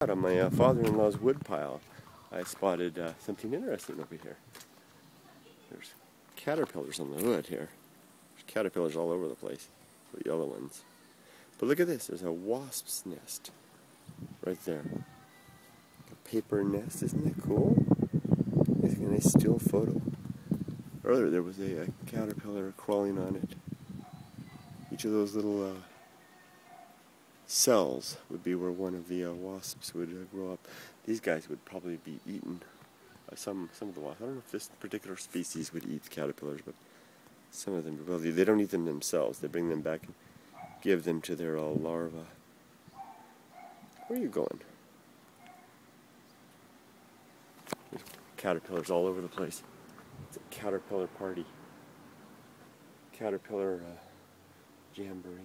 Out on my uh, father-in-law's woodpile, I spotted uh, something interesting over here. There's caterpillars on the wood here. There's caterpillars all over the place, the yellow ones. But look at this, there's a wasp's nest right there. A paper nest, isn't that cool? It's a nice still photo. Earlier there was a, a caterpillar crawling on it. Each of those little uh, cells would be where one of the uh, wasps would uh, grow up. These guys would probably be eaten. Uh, some some of the wasps. I don't know if this particular species would eat caterpillars, but some of them will. They don't eat them themselves. They bring them back and give them to their uh, larvae. Where are you going? There's caterpillars all over the place. It's a caterpillar party. Caterpillar uh, jamboree.